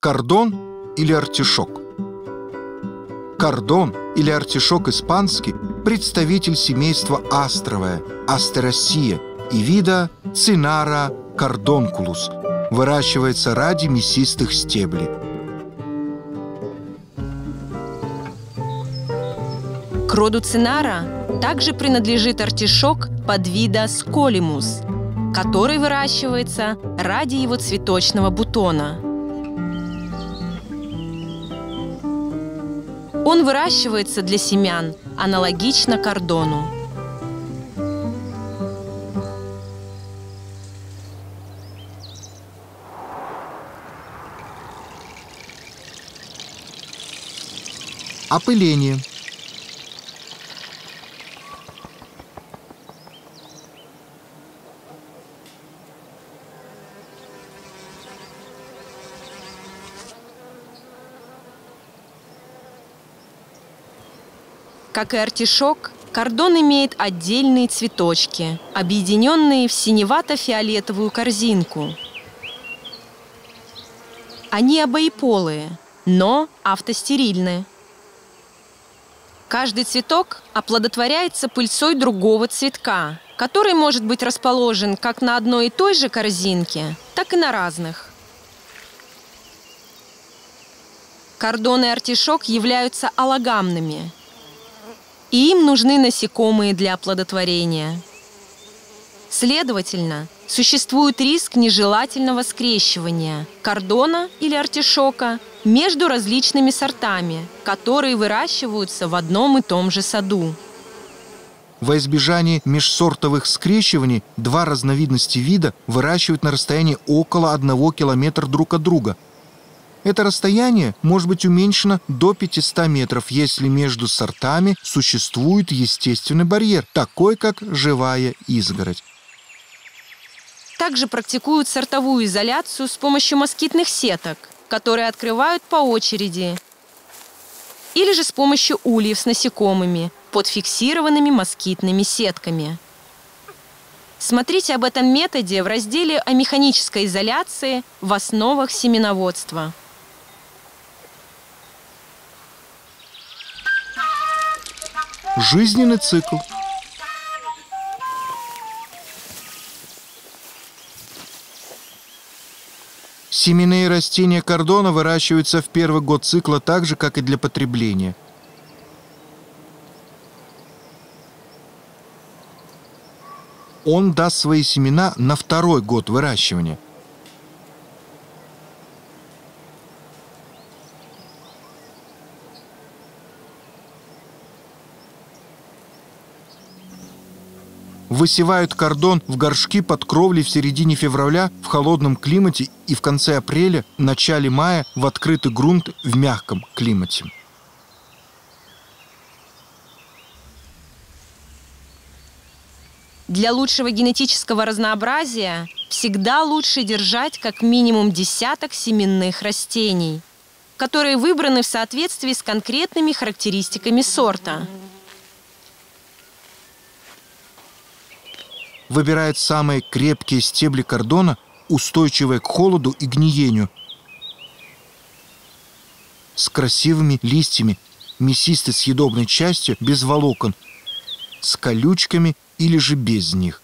Кордон или артишок? Кордон или артишок испанский – представитель семейства астровая, астеросия и вида цинара кордонкулус. Выращивается ради мясистых стеблей. К роду цинара также принадлежит артишок подвида сколимус, который выращивается ради его цветочного бутона. Он выращивается для семян, аналогично кордону. Опыление. Как и артишок, кордон имеет отдельные цветочки, объединенные в синевато-фиолетовую корзинку. Они обоеполые, но автостерильны. Каждый цветок оплодотворяется пыльцой другого цветка, который может быть расположен как на одной и той же корзинке, так и на разных. Кордон и артишок являются аллогамными, и им нужны насекомые для оплодотворения. Следовательно, существует риск нежелательного скрещивания кордона или артишока между различными сортами, которые выращиваются в одном и том же саду. Во избежание межсортовых скрещиваний два разновидности вида выращивают на расстоянии около одного километра друг от друга – это расстояние может быть уменьшено до 500 метров, если между сортами существует естественный барьер, такой как живая изгородь. Также практикуют сортовую изоляцию с помощью москитных сеток, которые открывают по очереди, или же с помощью ульев с насекомыми под фиксированными москитными сетками. Смотрите об этом методе в разделе о механической изоляции в основах семеноводства. Жизненный цикл. Семенные растения кордона выращиваются в первый год цикла так же, как и для потребления. Он даст свои семена на второй год выращивания – высевают кордон в горшки под кровлей в середине февраля в холодном климате и в конце апреля, начале мая в открытый грунт в мягком климате. Для лучшего генетического разнообразия всегда лучше держать как минимум десяток семенных растений, которые выбраны в соответствии с конкретными характеристиками сорта. Выбирает самые крепкие стебли кордона, устойчивые к холоду и гниению, с красивыми листьями, мясистой съедобной частью без волокон, с колючками или же без них.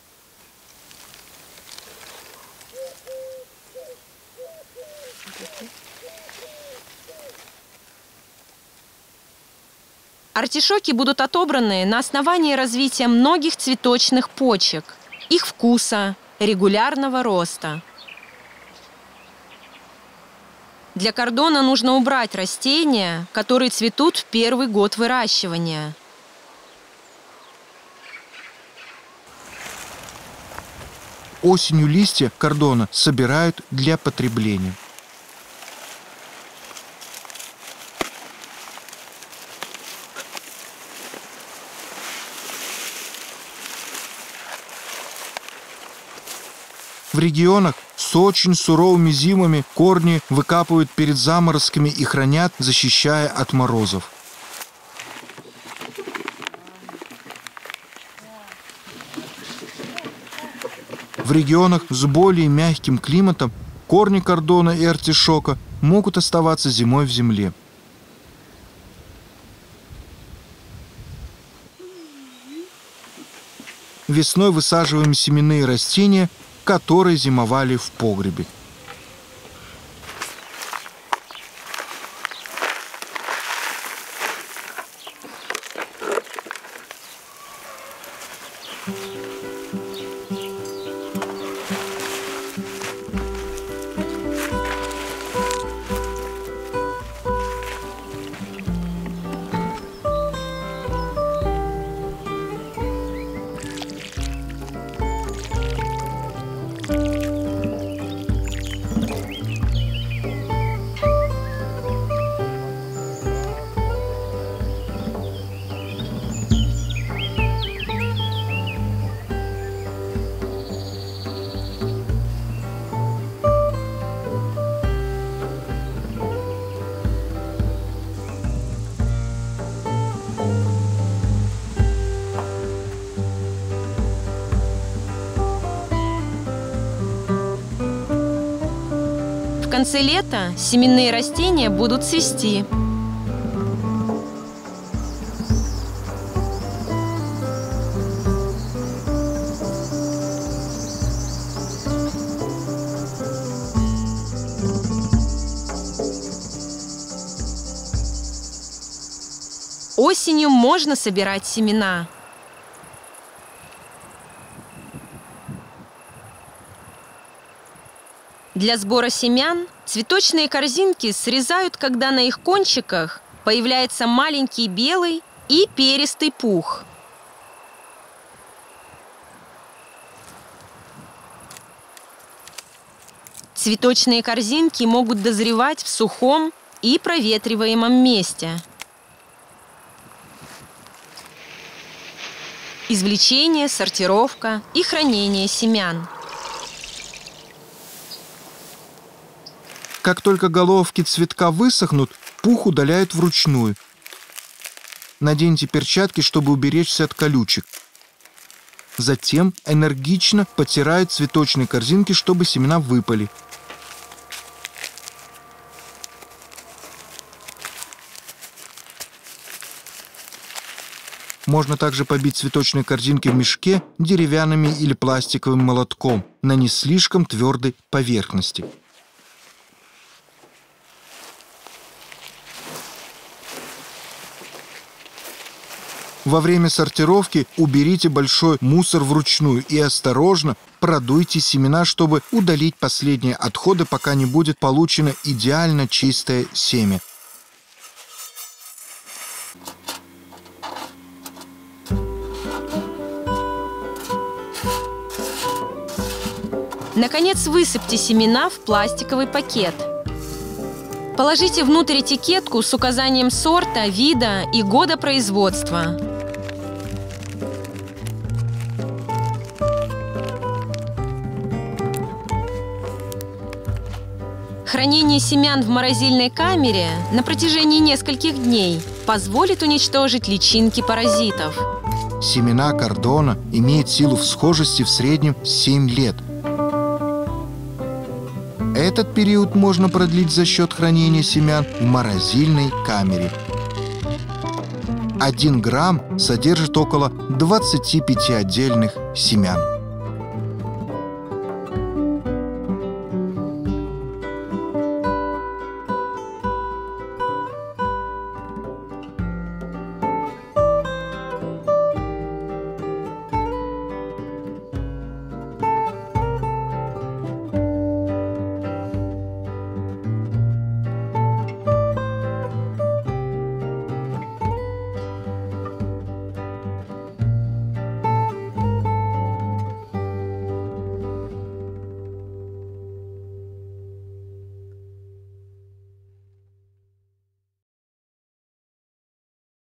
Артишоки будут отобраны на основании развития многих цветочных почек – их вкуса, регулярного роста. Для кордона нужно убрать растения, которые цветут в первый год выращивания. Осенью листья кордона собирают для потребления. В регионах с очень суровыми зимами корни выкапывают перед заморозками и хранят, защищая от морозов. В регионах с более мягким климатом корни кордона и артишока могут оставаться зимой в земле. Весной высаживаем семенные растения, которые зимовали в погребе. В конце лета семенные растения будут цвести. Осенью можно собирать семена. Для сбора семян цветочные корзинки срезают, когда на их кончиках появляется маленький белый и перистый пух. Цветочные корзинки могут дозревать в сухом и проветриваемом месте. Извлечение, сортировка и хранение семян. Как только головки цветка высохнут, пух удаляют вручную. Наденьте перчатки, чтобы уберечься от колючек. Затем энергично потирают цветочные корзинки, чтобы семена выпали. Можно также побить цветочные корзинки в мешке деревянными или пластиковым молотком на не слишком твердой поверхности. Во время сортировки уберите большой мусор вручную и осторожно продуйте семена, чтобы удалить последние отходы, пока не будет получено идеально чистое семя. Наконец высыпьте семена в пластиковый пакет. Положите внутрь этикетку с указанием сорта, вида и года производства. Хранение семян в морозильной камере на протяжении нескольких дней позволит уничтожить личинки паразитов. Семена кордона имеют силу всхожести в среднем 7 лет. Этот период можно продлить за счет хранения семян в морозильной камере. 1 грамм содержит около 25 отдельных семян.